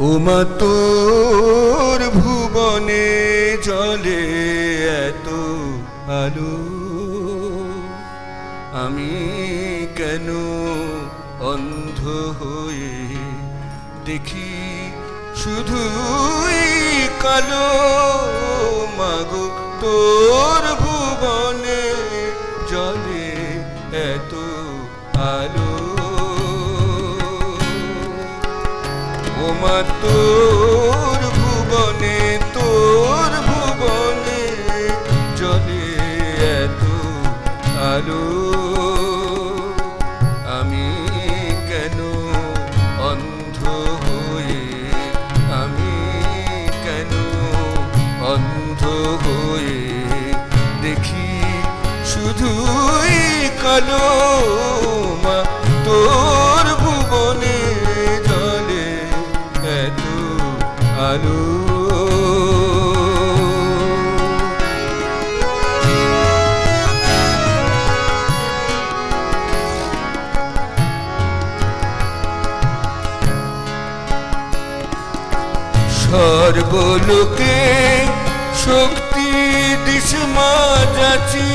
ওমা তোর ভুবনে জলে এত আলো। আমি কেন অন্ধ হয়ে দেখি শুধুই কালো? মাগো, তোর ভুবনে জলে এত আলো। ওমা তোর ভুবনে তোর ভুবনে জলে এত আলো। আমি কেন অন্ধ হয়ে, আমি কেন অন্ধ হয়ে দেখি শুধুই কালো? সর্বলোকে শক্তি দিস মা যাচি।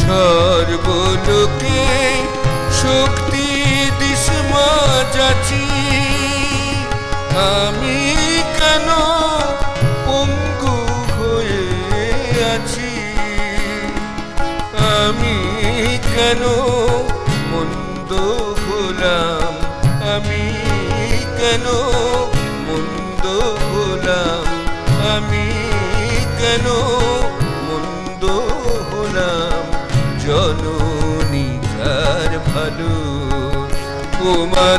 সর্বলোকে শক্তি দিস মা যাচি আমি কেন? মন্দ হলাম আমি কেন? মন্দ হলাম আমি কেন? মন্দ হলাম জননী তার ভালো তোমার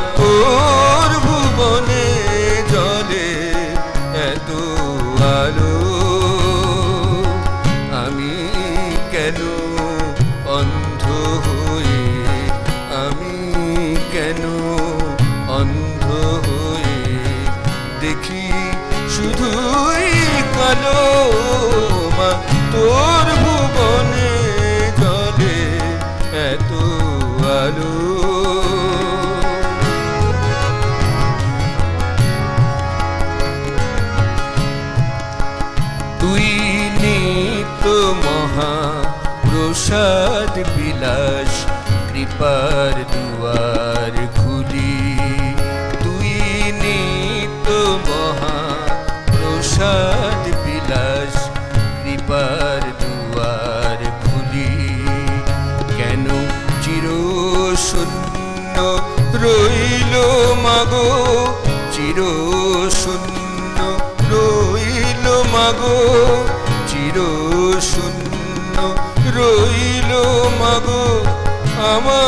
তুই নিত মহা প্রসাদ বিলাস, কৃপার দুয়ার খুলি। তুই নিত মহা প্রসাদ বিলাস, কৃপার দুয়ার খুলি। কেন চির শূন্য রইল মাগো? চির মাগো চির শূন্য রইল মাগো আমার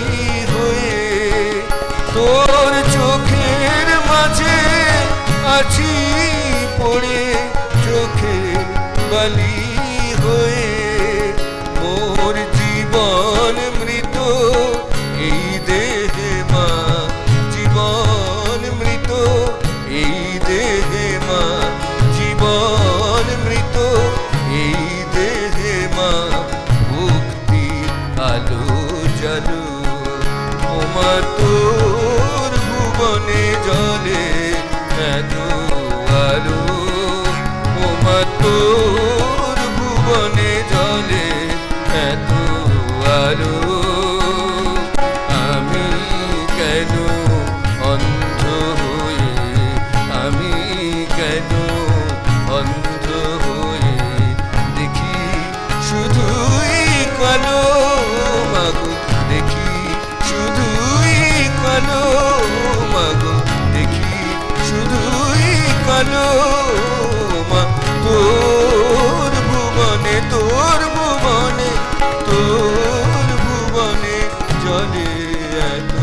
আছি পড়ে চোখের বালি হয়ে, মোর জীবন মৃত, এই দেহে মা জীবন মৃত, এই দেহে মা জীবন মৃত, এই দেহে মা মুক্তি আলো জালো তোমার ভালো তোর ভুবনে তোর ভুবনে তোর ভুবনে চলে এত